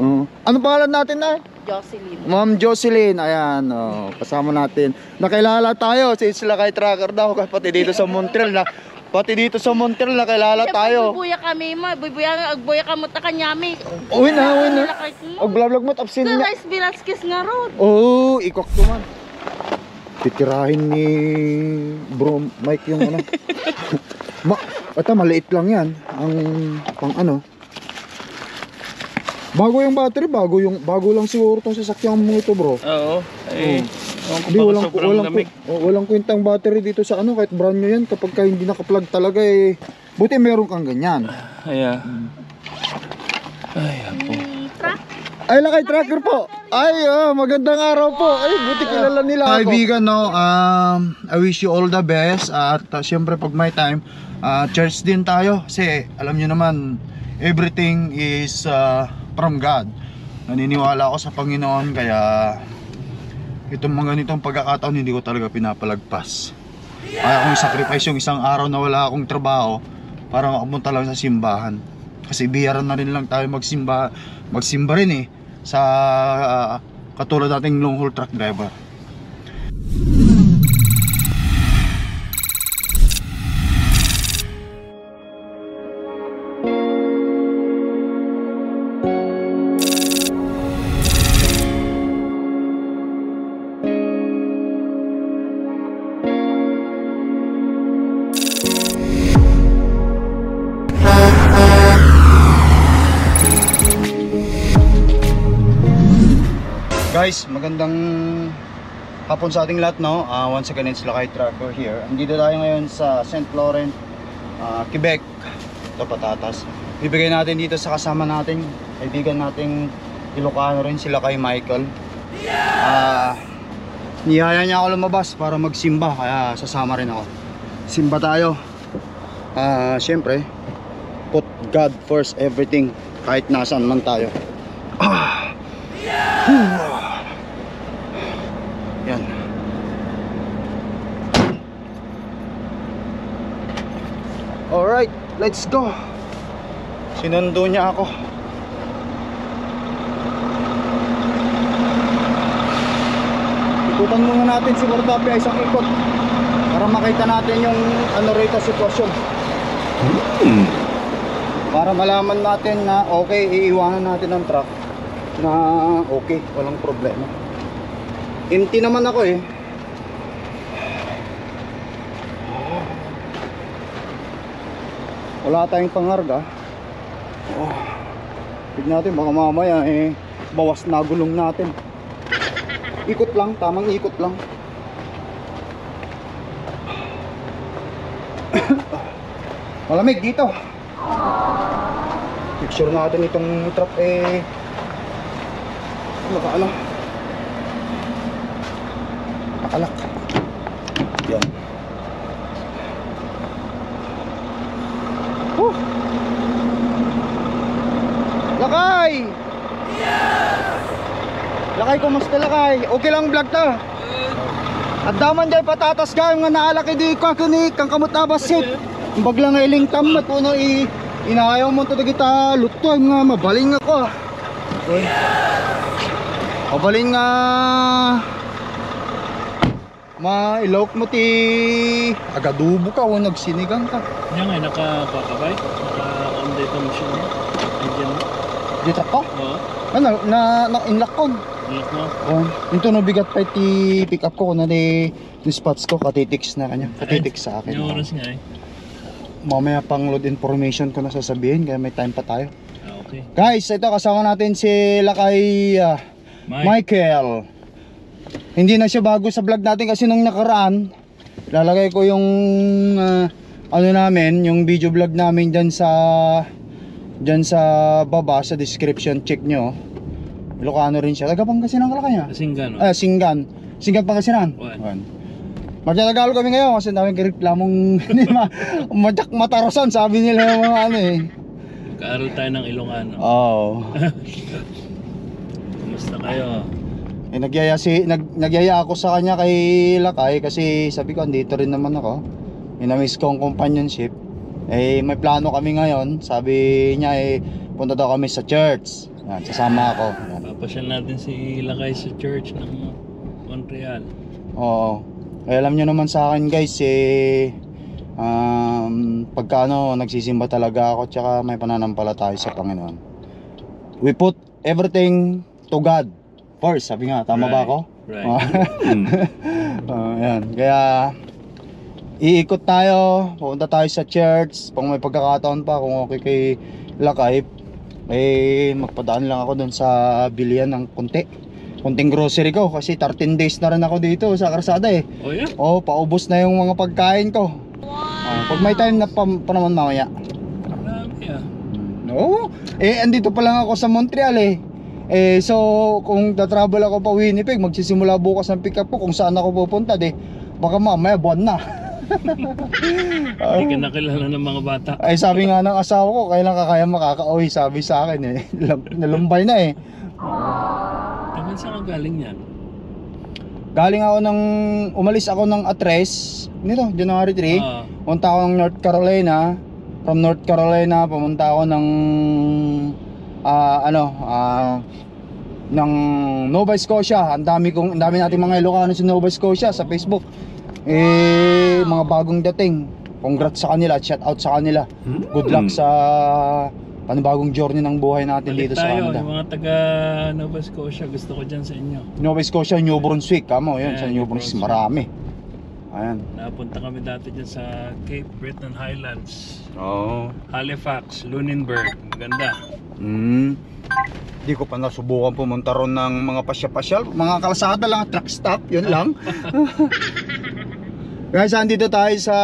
Oo. ano pangalan natin na? Jocelyn. Ma'am Jocelyn, ayan, oh, kasama natin. Nakilala tayo sa Isla kay Tracker daw, pati dito sa Montreal na pati dito sa Montreal nakilala tayo. Bubuya kami ma, bubuya agbuya ka mo ta kanyami. Uy na, uy na. Mo. Og vlog mo tapsin Sa niya. Rice Velasquez nga road. Oh, ikok to man. Titirahin ni Bro Mike yung ano. Ma, ito maliit lang yan. Ang pang ano. Bago yung battery, bago yung bago lang siguro tong sasakyan mo ito, bro. Oo. Eh, ko Hindi walang walang lamig. oh, walang kwentang battery dito sa ano kahit brand new yan kapag ka hindi naka-plug talaga eh. Buti meron kang ganyan. Ay, ah. Ay, apo. Truck. Ay, lakay tracker po. Ay, oh, magandang araw po. Ay, buti kilala nila ako. Kaibigan, no, um, I wish you all the best. At uh, syempre, pag may time, uh, church din tayo. Kasi, alam nyo naman, everything is uh, from God. Naniniwala ako sa Panginoon, kaya itong mga ganitong pagkakataon, hindi ko talaga pinapalagpas. Kaya akong sacrifice yung isang araw na wala akong trabaho para makapunta lang sa simbahan. Kasi biyaran na rin lang tayo magsimba, magsimba rin eh sa ah, katulad nating long haul truck driver. Hapon sa ating lahat no. Ah, once again it's Lakay Tracker here. Andito tayo ngayon sa St. Laurent, ah, Quebec. Ito patatas. Bibigay natin dito sa kasama natin, kaibigan nating Ilocano rin sila kay Michael. Ah, niyaya niya ako lumabas para magsimba kaya sasama rin ako. Simba tayo. Ah, syempre, put God first everything kahit nasaan man tayo. Yan. Alright, let's go. Sinundo niya ako. Ikutan muna natin si Mordapia isang ikot para makita natin yung ano rito sitwasyon. Para malaman natin na okay, iiwanan natin ang truck na okay, walang problema. Empty naman ako eh. Wala tayong pangarga. Oh. Tignan natin baka mamaya eh bawas na gulong natin. Ikot lang, tamang ikot lang. Malamig dito. Picture natin itong truck eh Naka ano? Nakalak. Yan. Woo! Lakay! Lakay, lakay? Okay lang vlog ta? At daman dyan patatas ka nga naalaki di ka kinik kang kamot abasit. Bagla nga iling tamat puno i inayaw mo to kita lutoy nga mabaling ako. Uy. Mabaling nga mailok mo ti agadubo ka o nagsinigang ka. Yan nga, nakapakabay. Naka-on dito mo siya. Nandiyan mo. Dito ko? Oo. Ano, na, na inlock ko. Anak mo. Oh, ito no bigat pa ti pick up ko na di di spots ko katitix na kanya. Katitix sa akin. Yung oras nga eh. Mamaya pang load information ko na sasabihin kaya may time pa tayo. Ah, okay. Guys, ito kasama natin si Lakay Mike. Michael. Hindi na siya bago sa vlog natin kasi nung nakaraan, lalagay ko yung ah, ano namin, yung video vlog namin dyan sa dyan sa baba sa description check nyo. Ilocano rin siya. Taga Pangasinan ka kanya. Kasing gano. Ah, Singgan. Singgan Pangasinan. One. Magdadagalo kami ngayon kasi daming reklamong hindi ma madak matarosan sabi nila yung mga ano eh. Kaaral tayo ng Ilocano. Oo. Kumusta kayo? Eh, nagyaya si nag, nagyaya ako sa kanya kay Lakay kasi sabi ko andito rin naman ako. Inamiss ko ang companionship. Eh may plano kami ngayon. Sabi niya eh punta daw kami sa church. Yan, sasama ako. Yan. Papasyal natin si Lakay sa church ng Montreal. Oo. Eh, alam nyo naman sa akin guys, eh, um, pagka ano, nagsisimba talaga ako, tsaka may pananampalataya sa Panginoon. We put everything to God first. Sabi nga, tama ba Right. ako? Right. Oo, yan. Kaya, iikot tayo, pupunta tayo sa church, kung may pagkakataon pa, kung okay kay Lakay, eh, magpadaan lang ako doon sa bilian ng kunti. Kunting grocery ko kasi 13 days na rin ako dito sa Karsada eh. oh yeah? Oh, paubos na yung mga pagkain ko. Ah, pag may time na pa, pa naman mamaya. Ah. Oo. Eh, andito pa lang ako sa Montreal eh. Eh, so, kung tatravel ako pa Winnipeg, magsisimula bukas ang pick up ko kung saan ako pupunta, de. Baka mamaya buwan na. Hindi ka nakilala ng mga bata. Ay, sabi nga ng asawa ko, kailan ka kaya makaka-uwi, sabi sa akin eh. Nalumbay na eh. Tagal saan ka galing yan? Galing ako ng, umalis ako ng atres, nito, January 3. Ah, Punta ako ng North Carolina. From North Carolina, pumunta ako ng ah, ano, ah, ng Nova Scotia. Ang dami kong, ang dami nating mga Ilocano sa Nova Scotia sa Facebook. Eh, mga bagong dating. Congrats sa kanila, shout out sa kanila. Good luck sa panibagong journey ng buhay natin balik dito sa tayo. Canada. Yung mga taga Nova Scotia, gusto ko dyan sa inyo. Nova Scotia, New Brunswick, kamo, yun, sa New New Brunswick, Brunswick. marami. Ayan. Napunta kami dati dyan sa Cape Breton Highlands. Oo. Halifax, Lunenburg. Maganda. Hmm. Hindi ko pa nasubukan pumunta ron ng mga pasya-pasyal. Mga kalsada lang, truck stop, yun lang. Guys, andito tayo sa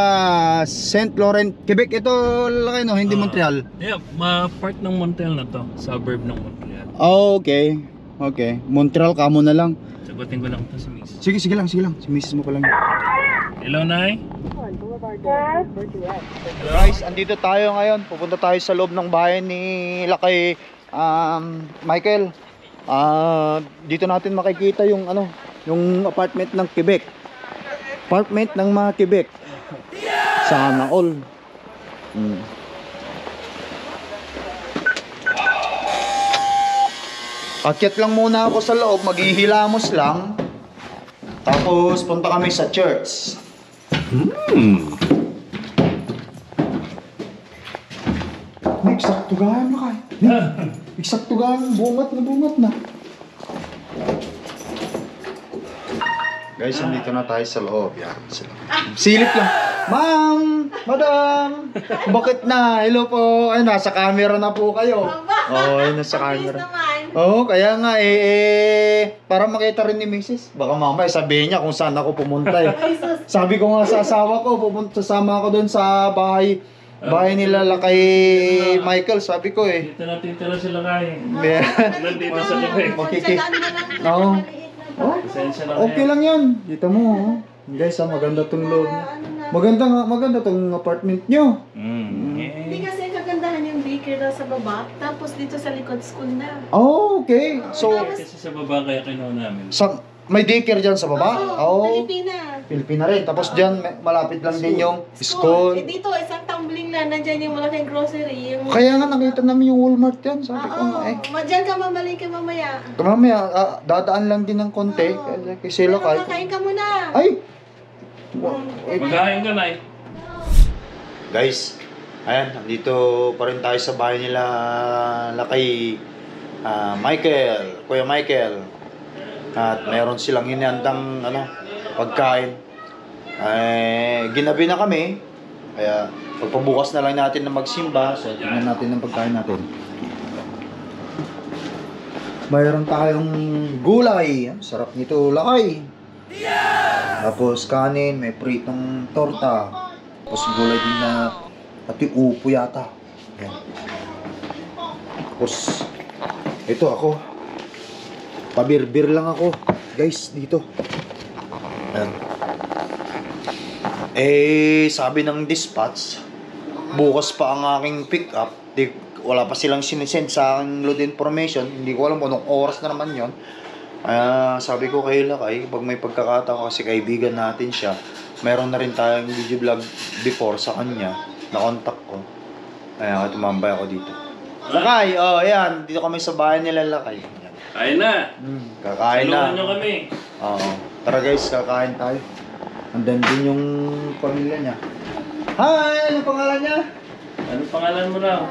St. Laurent, Quebec. Ito, laki no, hindi Ah. Montreal. Yeah, ma part ng Montreal na to. Suburb ng Montreal. Oh, okay. Okay. Montreal, kamo na lang. Sagutin ko lang ito si Miss. Sige, sige lang, sige lang. Si misis mo pa lang. Hello, Nay. Guys, andito tayo ngayon. Pupunta tayo sa loob ng bahay ni Lakay um, Michael. Ah, dito natin makikita yung ano, yung apartment ng Quebec. Apartment ng mga Quebec. Sana all. Hmm. Akyat lang muna ako sa loob, maghihilamos lang. Tapos punta kami sa church. May eksakto gaan na kay. Eksakto gaan, bungat na bungat na. Guys, nandito na tayo sa loob. Yan. Silip lang. Ma'am! Madam! Bakit na? Hello po. Ay, nasa camera na po kayo. Oo, oh, ay, nasa camera. Oo, kaya nga eh, eh, para makita rin ni Mrs. Baka mamaya sabihin niya kung saan ako pumunta eh. Sabi ko nga sa asawa ko, pupunta sasama ako doon sa bahay bahay nila la kay Michael, sabi ko eh. Dito na titira sila kay. Nandito sa Quebec. Makiki. Oo. Oh, Pasensya na okay lang yan. Dito mo, oh. Guys, ah, maganda tong loob. Maganda nga, maganda tong apartment nyo. Mm. Hindi kasi kagandahan yung daycare daw sa baba, tapos dito sa likod school na. Oh, okay. So, Kasi sa baba kaya kinuha namin. sa, may daycare dyan sa baba? Oh, Pilipina. Pilipina rin. Tapos dyan, may- malapit lang din yung school. Eh, dito, isang tumbling lang, nandyan yung malaking grocery. Yung... Kaya nga nakita namin yung Walmart yan. Sabi ko Oo, nga eh. madyan ka mamalingke mamaya. Mamaya, ah, dadaan lang din ng konti. Kaya Kay Silo Pero kahit. kakain ka muna. Ay! Magkain ka, Nay. Guys, ayan, nandito pa rin tayo sa bahay nila Lakay ah, Michael, Kuya Michael. At mayroon silang hinandang ano, pagkain. Eh, ginabi na kami. Kaya pagpabukas na lang natin na magsimba, so tingnan natin ang pagkain natin. Mayroon tayong gulay. Sarap nito, lakay. Tapos kanin, may pritong torta. Tapos gulay din na pati upo yata. Yan. Tapos ito ako. Pabirbir lang ako. Guys, dito. Ayan. Eh, sabi ng dispatch, bukas pa ang aking pick up. Di, wala pa silang sinisend sa aking load information. Hindi ko alam kung anong oras na naman yon. Ah, sabi ko kay Lakay, pag may pagkakataon kasi kaibigan natin siya, meron na rin tayong video vlog before sa kanya, na contact ko. Kaya tumambay ako dito. Lakay, oh, ayan. Dito kami sa bahay nila Lakay. Kain na. Hmm, kakain na. Tulungan nyo kami. Oo. Tara guys, kakain tayo. Andan din yung pamilya niya. Hi! Ano pangalan niya? Anong pangalan mo raw?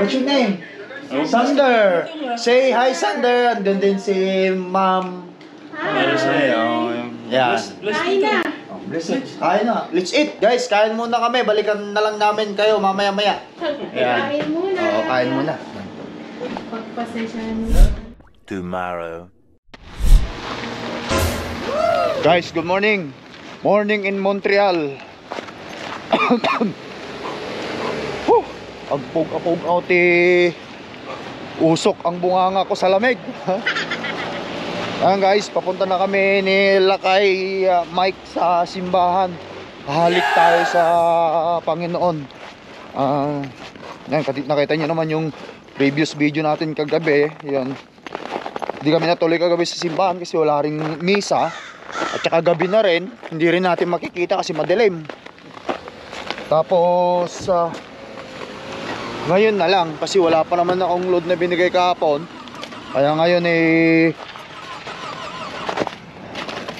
What's your name? Oh, Sander! Say hi, Sander! Andun din si Ma'am. Ay, oh, yeah. Bless, bless Kain na. Oh, bless it. Kain na. Let's eat, guys. Kain muna kami. Balikan na lang namin kayo mamaya-maya. Ayan. Kain muna. Oo, kain muna. Pagpasensyahan mo. Tomorrow. Guys, good morning. Morning in Montreal. Huh, Agpog-apog out eh. Usok ang bunganga ko sa lamig. Ayan guys, papunta na kami ni Lakay uh, Mike sa simbahan. Halik tayo sa Panginoon. Ah, yan, nakita niyo naman yung previous video natin kagabi. Yan. Hindi kami natuloy kagabi sa simbahan kasi wala ring misa. At saka gabi na rin, hindi rin natin makikita kasi madilim. Tapos, ah, ngayon na lang kasi wala pa naman akong load na binigay kahapon. Kaya ngayon eh,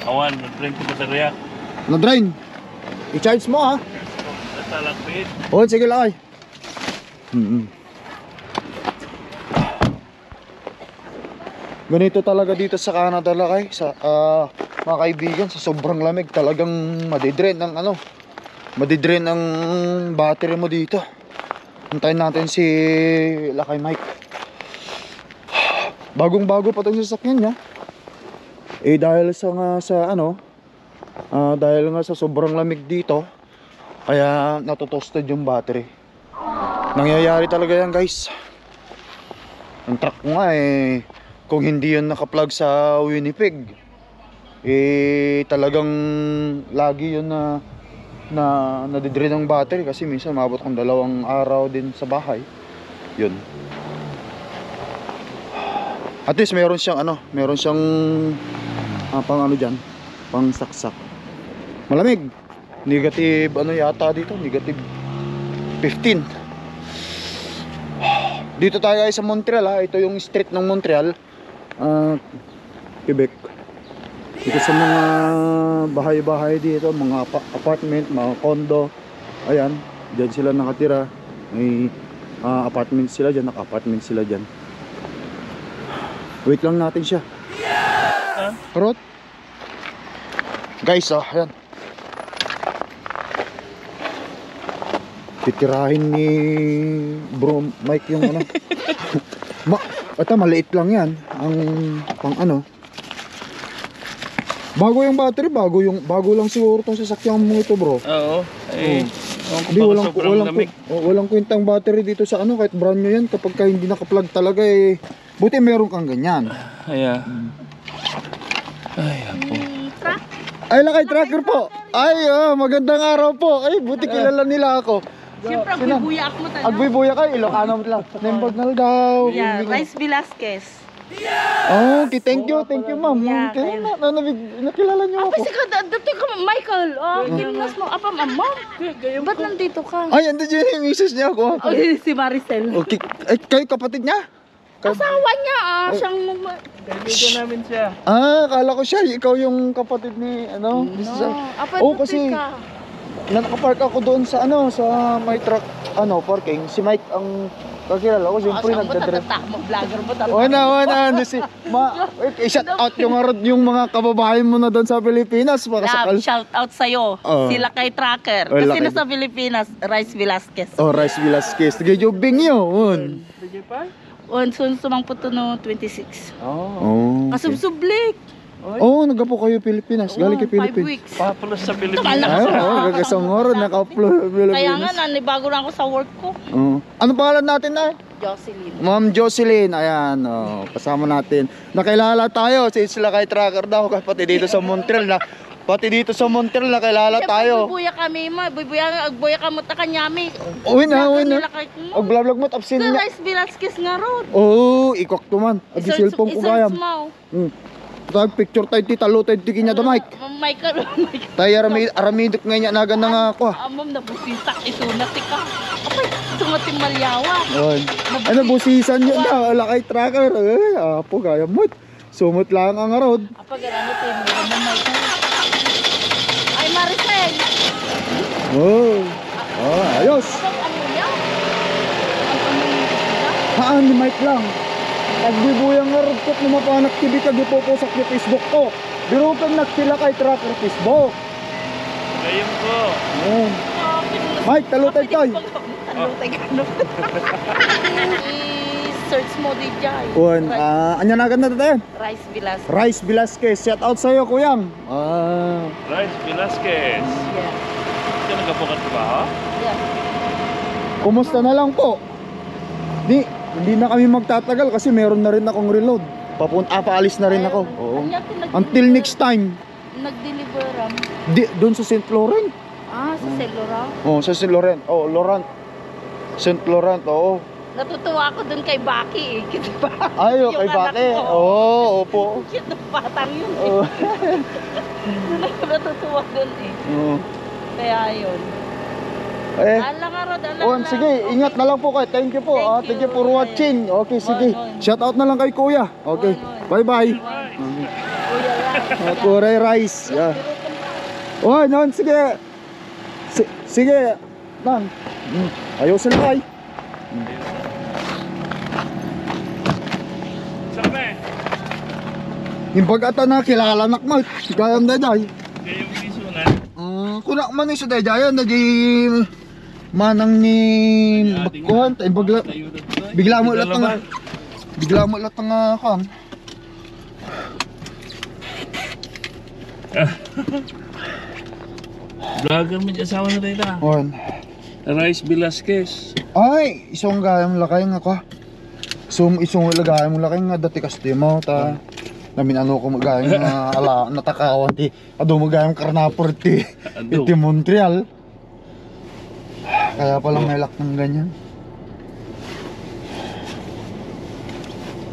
Awan, nag-drink ko baterya. na-drain. I-charge mo ha. Tatalakpit. Oo, sige lang ay. Mm Ganito talaga dito sa Canada lakay sa ah, mga kaibigan sa sobrang lamig talagang madidrain ng ano madidrain ang battery mo dito. Hintayin natin si Lakay Mike. Bagong bago pa itong sasakyan niya. Eh dahil sa nga sa ano ah, dahil nga sa sobrang lamig dito kaya natotosted yung battery. Nangyayari talaga yan guys. Ang truck nga eh, kung hindi yun nakaplug sa Winnipeg, eh talagang lagi yun na na nadidre ng battery kasi minsan mabot kong dalawang araw din sa bahay. Yun. At least meron siyang ano, meron siyang ah, pang ano dyan, pang saksak. Malamig. Negative ano yata dito, negative 15. Dito tayo guys sa Montreal ha. Ito yung street ng Montreal. Ah, Quebec. Dito sa mga bahay-bahay dito, mga apa- apartment, mga condo. Ayan, diyan sila nakatira. May ah, apartment sila diyan, naka-apartment sila diyan. Wait lang natin siya. Karot. Guys, oh, ayan. Titirahin ni Bro Mike yung ano. Ma ito maliit lang yan. Ang pang ano. Bago yung battery, bago yung bago lang siguro tong sasakyan mo ito, bro. Oo. Eh, pa kung walang walang lamig. oh, walang kwentang battery dito sa ano kahit brand new yan kapag ka hindi naka-plug talaga eh. Buti meron kang ganyan. Kaya. Ay, ako. Ay, lakay tracker po. Ay, oh, magandang araw po. Ay, buti kilala nila ako. Siyempre, Sino? agbibuyak mo talaga. Agbibuya kayo, Ilocano mo lang. Nembag na daw. Yeah, Rice Velasquez. Oh, okay, thank you, thank you, ma'am. Yeah, Kaya na, na, nabig- nakilala niyo ako. Kasi ka, dati ka, Michael, oh, gimnas mo, apa, ma'am, ba't nandito ka? Ay, andun dyan yung misis niya ako. Ay, si Maricel. Okay, ay, kayo kapatid niya? Asawa niya, ah, siyang, Kaibigan namin siya. Ah, kala ko siya, ikaw yung kapatid ni, ano? Mrs. no, apa, Oh, dati kasi- ka. Na nakapark ako doon sa, ano, sa my truck, ano, parking. Si Mike ang kakilala ko, siyempre mo, nagdadrive. tatatak mo, vlogger mo, tatatak. Wala, wala, ano si, ma, wait, i-shout out yung, arod- yung mga kababayan mo na doon sa Pilipinas. Baka sakal. Love, shout out sa'yo. Oh. Sila kay Tracker. Oh, Kasi nasa Pilipinas, Rice Velasquez. Oh, Rice Velasquez. Gajubing yun. Sige pa? On sun sumang puto no 26. Oh. Okay. Kasubsublik. Oh, nagapo kayo Pilipinas. Galing kay five Pilipinas. weeks. Papalos sa Pilipinas. Ay, oh, gagasangoro, naka-upload Kaya nga, Pilipinas. nanibago na ako sa work ko. Oh. Ano pangalan natin na? Jocelyn. Ma'am Jocelyn, ayan, oh, kasama natin. Nakilala tayo sa Isla kay Tracker daw, pati dito sa Montreal na pati dito sa Montreal nakilala tayo. Buya kami, ma, buya, agbuya ka mo, ta kanyami. Uwi na, uwi na. Og vlog mo tapsin Sa niya. Rice Velasquez nga road. Oh, ikok to man. Adi Isearch- cellphone ko isearch gayam. mo. Hmm. Tag picture tayo ti talo tayo ti kinya da Mike. Ah, Michael, Michael. Tayo arami aramidok nga niya nagan na nga ako. ah. Amam na busisak, isunat ka. Apay, sumating malyawa. Yun. Ano, busisan yun na. Wala kay tracker. Eh, apo, kaya mo't. Sumot lang ang arod. Apag ano tayo mo may Ay Maricel. Oh. Oh, ayos. Ano yan? Haan ni Mike lang. Pagbibuyang nga rod ko't na mapanak TV ka gipoposak ni Facebook ko. Biro kang nagtila kay tracker Facebook. Ngayon po. Oh. Mike, talutay tayo. Talutay ka no. I-search mo di dyan. Kuan, ah, anya na agad na tayo. Rice Vilas. Rice Velasquez, shout out sa'yo, kuyang. Ah, Rice Velasquez. Yeah. Ito nagkapukat ka ba ha? Yeah. kumusta na lang po? Di, hindi na kami magtatagal kasi meron na rin akong reload. Papunta, ah, paalis na rin ako. Oo. Until next time, Nag-deliver am. di, doon sa St. Laurent. Ah, sa Celora. Oh, sa St. Laurent. Oh, Laurent. St. Laurent, oo. Natutuwa ako dun kay Baki eh. Kita ba? Ay, Yung kay ko. Oo, oh, opo. Cute ng batang yun eh. Oo. Natutuwa dun eh. Oo. Kaya yun. Eh, Alang araw, alang Oh, sige, ingat na lang po kayo. Thank you po. Thank ah. Thank you you. for watching. Okay, sige. Shout out na lang kay Kuya. Okay. Bye, Bye-bye. Kuya lang. Uh, Kuray Rice. Yeah. Oh, non, sige. Si- sige. Nang. Mm. Ayusin na kay. Saan ba eh? Himpag ata na kilala nak mo. Gayam na day. Ngayong pisunan. Ah, kunak man sa day dayan di manang ni kuhan tay bagla ito. bigla mo lat nga bigla mo lat nga kan Vlogger mo dyan asawa na tayo ta. on Rice Velasquez. ay isong gayam lakay nga ka sum isong lagay mo lakay nga dati kasti mo ta. Namin ano ko magayam nga ala natakawan ti. Ado magayam karnapor ti. Iti Montreal kaya pala may lak ng ganyan.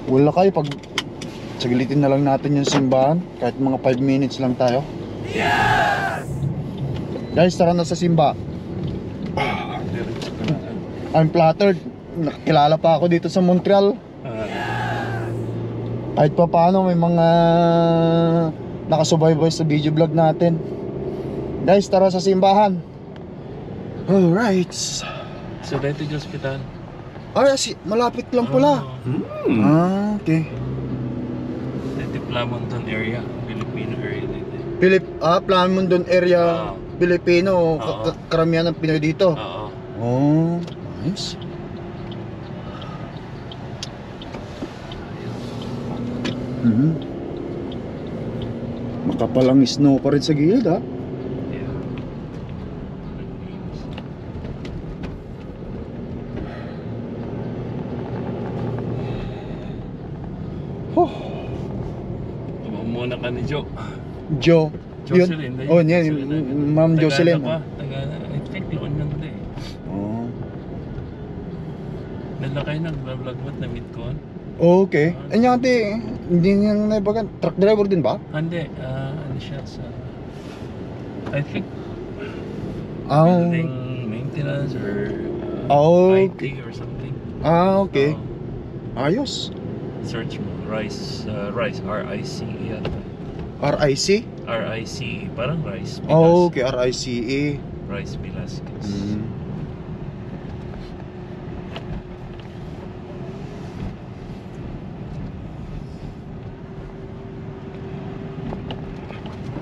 Wala kayo pag sagilitin na lang natin yung simbahan kahit mga 5 minutes lang tayo. Guys tara na sa simba. I'm flattered. Nakilala pa ako dito sa Montreal. Ah, kahit pa paano may mga nakasubaybay sa video vlog natin. Guys tara sa simbahan alright so dito yung hospital. ay si, malapit lang pala Oh, ah okay Dito Plamonton area. Filipino area dito. Pilip, ah, Plamondon area Oo. Pilipino, Oo. ka- ka- karamihan ng Pinoy dito. Oo. Oh, nice. Mhm. Makapalang snow pa rin sa gilid ha. Yeah. Oh, Muna ka ni Joe. Joe. Jocelyn. Yun. Oh, yan, yung Ma'am Jocelyn. Taga, I think yun lang din. Oh. Nalakay na, vlog ba't na meet ko? Okay. Ano ate, hindi niya naibagan. Truck driver din ba? Hindi, ah, ano siya sa... I think Ah, building maintenance or Oh, uh, IT or something. ah okay. Oh, Ayos. search mo, Rice, uh, Rice, R-I-C yata. RIC? R-I-C, parang Rice. Oh, Velas- okay. R-I-C-E. Rice Velasquez. Mm.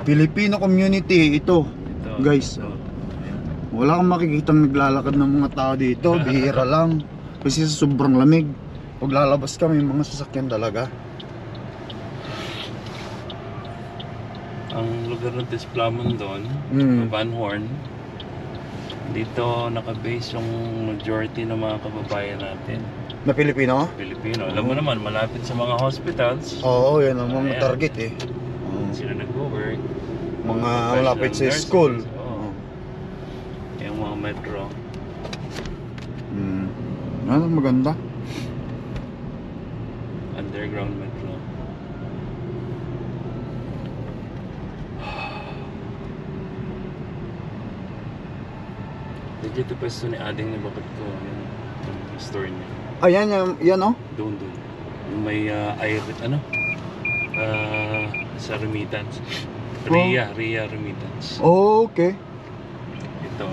Filipino community ito. Ito, Guys. ito. Wala kang makikitang naglalakad ng mga tao dito. Bihira lang. Kasi sa sobrang lamig. Pag lalabas kami, mga sasakyan talaga. Ang lugar ng Tisplaman doon, Mm. Van Horn, dito nakabase yung majority ng mga kababayan natin, Na Pilipino? Pilipino. Alam mo naman, malapit sa mga hospitals, Oo, yan ang mga Ayan. target eh. Oo. sila nag-work. Mga malapit sa nurses, school. Oo. Yung mga metro. Mm. Ano, maganda. underground metro. Dito pwesto ni Ading ni Bakit ko. Yung, yung store niya. Ayan, yan, yan oh. Doon, doon. Yung may uh, Irit, ano? Ah, sa remittance. Ria, Ria remittance. Okay. Ito,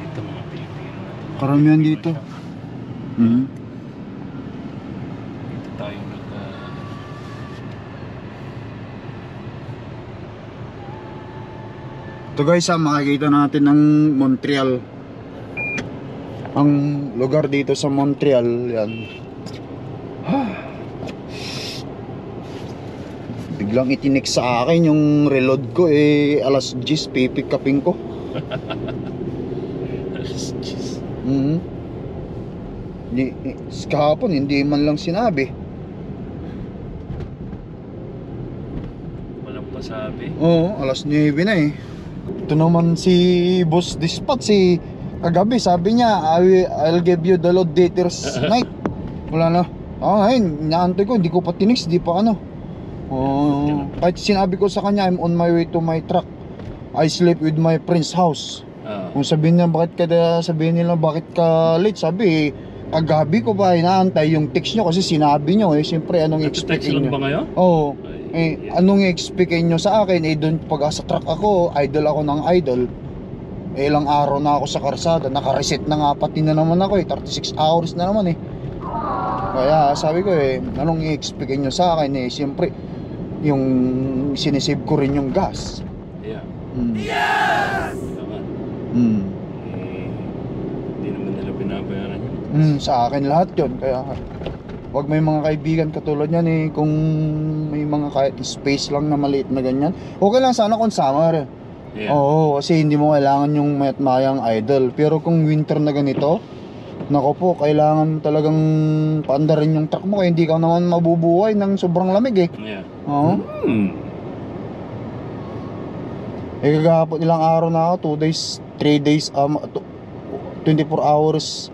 dito mga Pilipino. Karamihan dito. Mhm. Dito tayo nag... ah, Ito guys, ah, makikita natin ng Montreal. Ang lugar dito sa Montreal, yan. Biglang itinik sa akin yung reload ko eh alas 10 pipick upin ko. Jeez. Mhm. Di, eh, kahapon hindi man lang sinabi. Walang pasabi. Oo, alas 9 na eh. Ito naman si Boss Dispatch si kagabi sabi niya I will, I'll give you the load later night. Wala na. Ah, ngayon, inaantay ko, hindi ko pa tinix, hindi pa ano. Oh, kahit sinabi ko sa kanya, I'm on my way to my truck. I sleep with my friend's house. Ah, Kung sabihin niya, bakit ka, sabihin nila, bakit ka late? Sabi, kagabi ko ba inaantay yung text nyo kasi sinabi nyo eh. Siyempre, anong expect nyo? ba ngayon? Oo. Ay, Eh, anong expect nyo sa akin? Eh, doon pag sa truck ako, idol ako ng idol. Eh, ilang araw na ako sa karsada. Naka-reset na nga pati na naman ako eh. 36 hours na naman eh. Kaya sabi ko eh, anong i-expect nyo sa akin eh? Siyempre, yung sinisave ko rin yung gas. Yeah. Mm. Tama. Mm. Eh, hindi naman nila binabayaran. Mm, sa akin lahat yon Kaya wag may mga kaibigan katulad yan eh kung may mga kahit space lang na maliit na ganyan. Okay lang sana kung summer. Yeah. Oo, kasi hindi mo kailangan yung mayat mayang idle. Pero kung winter na ganito, nako po, kailangan talagang paandarin yung truck mo kaya hindi ka naman mabubuhay ng sobrang lamig eh. Yeah. Oo. Hmm. Eh kagahapon ilang araw na ako, 2 days, 3 days, um, to- 24 hours,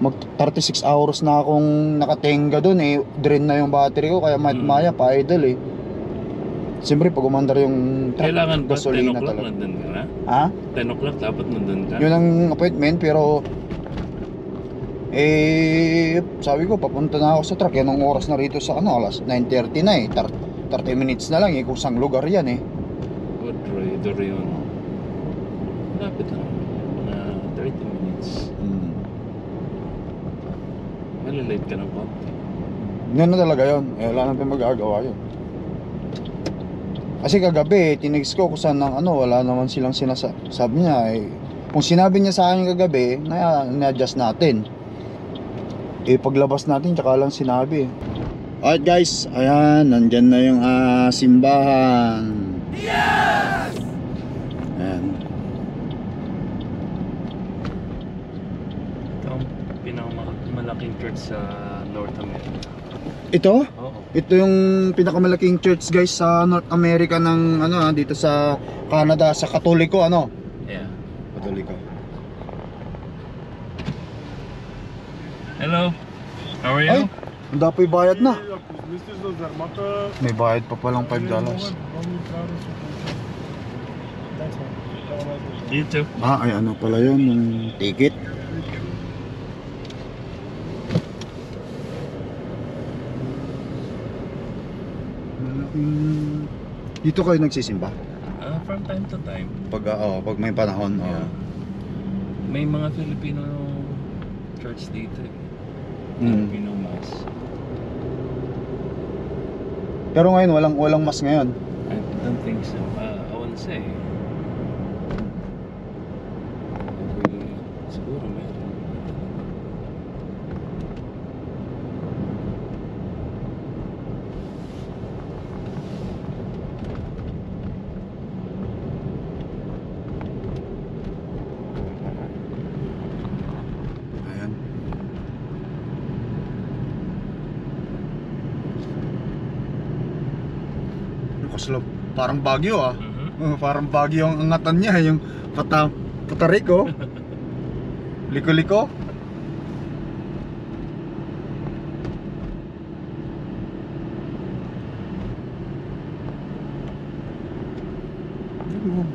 mag 36 hours na akong nakatenga doon eh, drain na yung battery ko kaya mayat Mm. maya pa idle eh. Siyempre pag umandar yung truck, Kailangan ba 10 gasolina o'clock talaga. nandun ka na? Ha? 10 o'clock dapat nandun ka? Yun ang appointment pero eh sabi ko papunta na ako sa truck yan ang oras na rito sa ano alas 9.30 na eh Tar- 30 minutes na lang eh kung saan lugar yan eh Good radar yun. Lapit lang. Mga 30 minutes. hmm. Malilate ka ng konti. Yan na talaga yun. Eh, wala natin magagawa yun. Kasi kagabi, tinext ko kung saan ng ano, wala naman silang sinasa... Sabi niya, eh, kung sinabi niya sa akin kagabi, na, na-adjust natin. Eh, paglabas natin, tsaka lang sinabi. Alright guys, ayan, nandyan na yung ah, simbahan. Ayan. Ito ang pinakamalaking church sa North America. Ito? Oo. Ito yung pinakamalaking church guys sa North America ng ano ah, dito sa Canada sa Katoliko ano? Yeah. Katoliko. Hello. How are Ay, you? ang dapoy bayad na. May bayad pa palang 5 dollars. You too. Ah, ay ano pala yun, yung ticket. Malaking... Dito kayo nagsisimba? Ah, from time to time. Pag, oh, pag may panahon. Oh. Yeah. May mga Filipino church dito eh. Mm. Filipino mass. Pero ngayon, walang, walang mas ngayon. I don't think so. Uh, I wanna say. Every, siguro meron. Ayan. Kaslab, parang bagyo ah. Oh, parang bagyo ang angatan niya, yung pata, patariko. Liko-liko.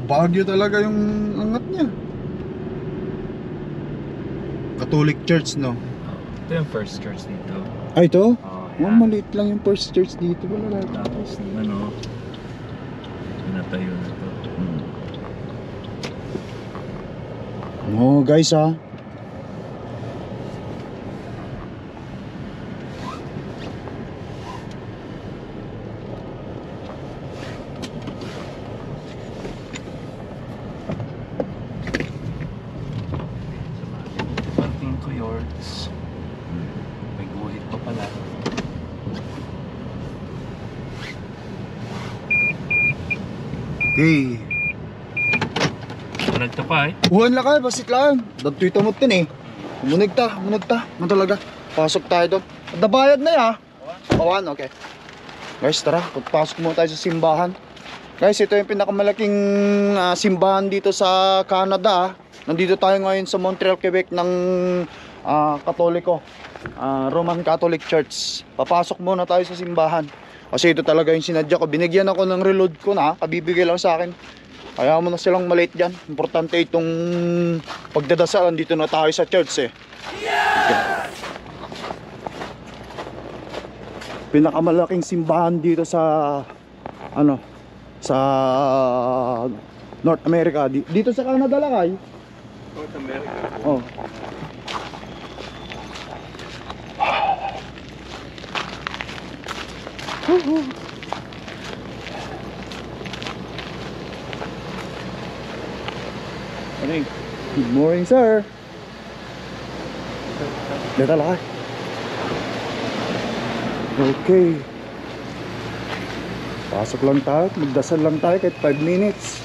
Bagyo talaga yung angat niya. Catholic Church, no? Ito yung first church dito. Ay, ito? Oh, Oh, maliit lang yung first church dito. Wala lang. Tapos, ano, pinatayo na to. Oh, guys, ha? Panting ko yours. May guhit pa pala. Okay. Lang kayo, basit lang. Dagto mo tin eh. Munig ta, munig ta. Ano talaga? Pasok tayo doon. Dabayad na ya. Pawan, okay. Guys, tara. Pagpasok muna tayo sa simbahan. Guys, ito yung pinakamalaking ah, simbahan dito sa Canada. ah. Nandito tayo ngayon sa Montreal, Quebec ng ah, Katoliko. ah, Roman Catholic Church. Papasok muna tayo sa simbahan. Kasi ito talaga yung sinadya ko. Binigyan ako ng reload ko na. Kabibigay lang sa akin. Kaya mo na silang maliit dyan. Importante itong pagdadasal. Dito na tayo sa church eh. Pinakamalaking simbahan dito sa ano sa North America. Di- Dito sa Canada lang ay. North America. Oh. Good morning, sir. Dito lang. Okay. Pasok lang tayo, magdasal lang tayo kahit 5 minutes.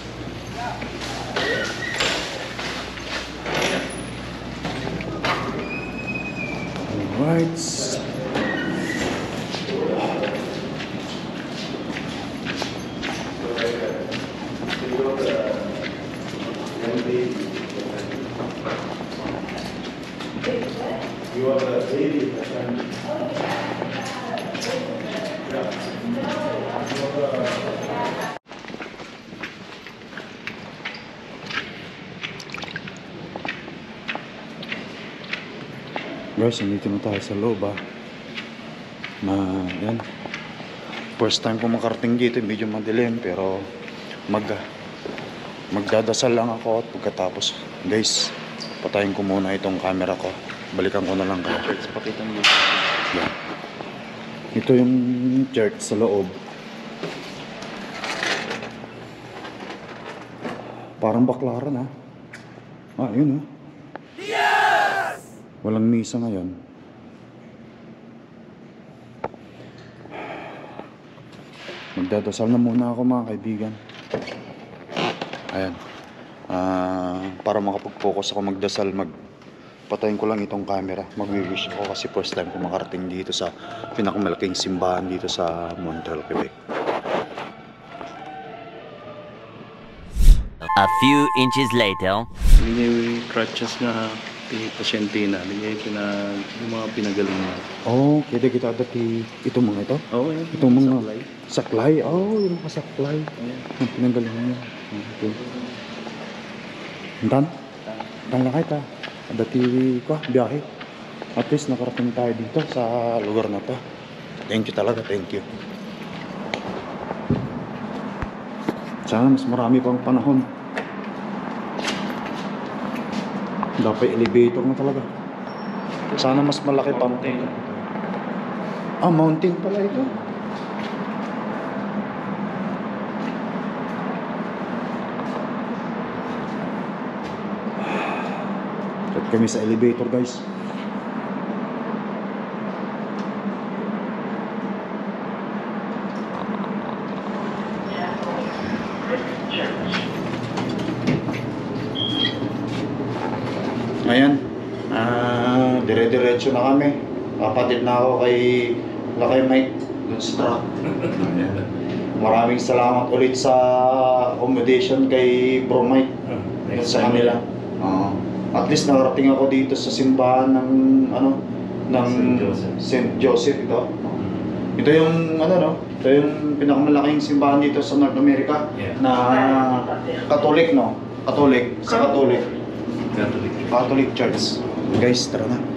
Alright. Guys, nandito na tayo sa loob ah. Na, yan. First time ko makarating dito, medyo madilim pero mag magdadasal lang ako at pagkatapos guys, patayin ko muna itong camera ko. Balikan ko na lang kayo. Church, pakita. Yan. Ito yung church sa loob. Parang baklaran ha. Ah, yun ha. Walang misa ngayon. Magdadasal na muna ako mga kaibigan. Ayan. Ah, para makapag-focus ako magdasal, mag patayin ko lang itong camera. Magwi-wish ako kasi first time ko makarating dito sa pinakamalaking simbahan dito sa Montreal, Quebec. A few inches later. Hindi crutches na pasyente na. Hindi niya yung, pinag, yung mga pinagaling na. Oh, kita kita dati ito mga ito. Oo, oh, yun. Itong mga Saklay. saklay. Oh, yung mga saklay. Ayan. Ang pinanggalingan niya. Okay. Dan? Dan lang kita. Dati ko, biyahe. At least nakarating tayo dito sa lugar na to. Thank you talaga, thank you. Sana mas marami pang panahon. Dapat elevator na talaga. Sana mas malaki pa. Ah, mountain pala ito. At kami sa elevator guys. Ayan. Ah, dire-diretso na kami. Papatid na ako kay Lakay Mike dun sa truck. Ayan. Maraming salamat ulit sa accommodation kay Bro Mike dun sa kanila. Oo. at least nakarating ako dito sa simbahan ng ano ng St. Joseph. St. Joseph ito. Ito yung ano no, ito yung pinakamalaking simbahan dito sa North America Yeah. na Catholic no, Catholic sa Catholic. Catholic. Catholic Church. Guys, tara na.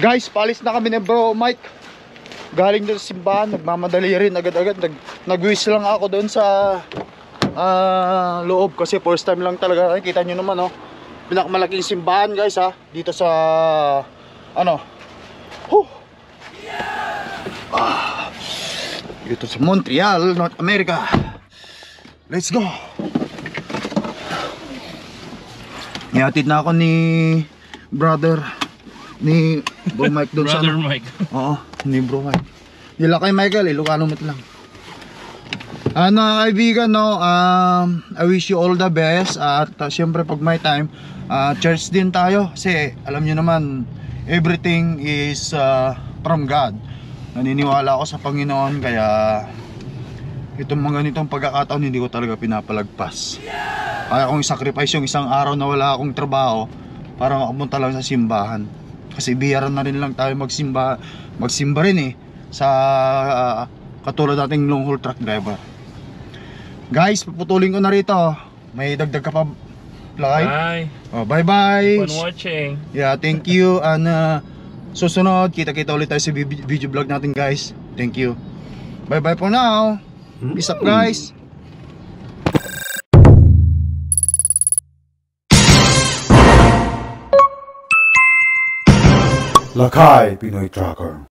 Guys, palis na kami ni bro Mike. Galing doon sa simbahan, nagmamadali rin agad-agad. Nag, nag-wish lang ako doon sa ah, loob kasi first time lang talaga. Ay, kita nyo naman oh. Pinakamalaking simbahan guys ha. Dito sa ano. Huh. Ah, dito sa Montreal, North America. Let's go. Ihatid na ako ni brother ni Bro Mike doon sa Brother ano. Mike. Oo, ni Bro Mike. Dila kay Michael, Ilocano mo lang. Ano kaibigan, no, um, I wish you all the best at uh, syempre pag may time, uh, church din tayo kasi alam nyo naman, everything is uh, from God. Naniniwala ako sa Panginoon kaya itong mga ganitong pagkakataon hindi ko talaga pinapalagpas. Kaya kong sacrifice yung isang araw na wala akong trabaho para makapunta lang sa simbahan. Kasi biyaran na rin lang tayo magsimba, magsimba rin eh sa ah, katulad nating long haul truck driver. Guys, puputulin ko na rito. May dagdag ka pa, Lakay? Bye. Oh, bye bye. Keep on watching. Yeah, thank you. And uh, susunod, kita-kita ulit tayo sa vi- video vlog natin guys. Thank you. Bye bye for now. Peace up guys. Lakay Pinoy Tracker